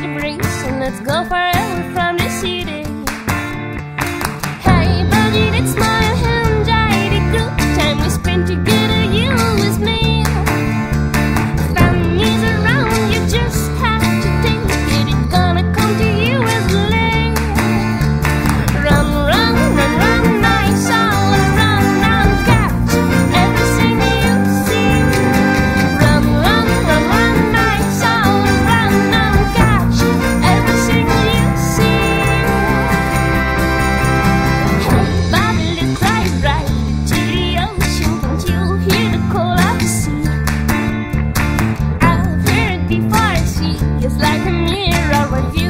the and let's go forever from How are you?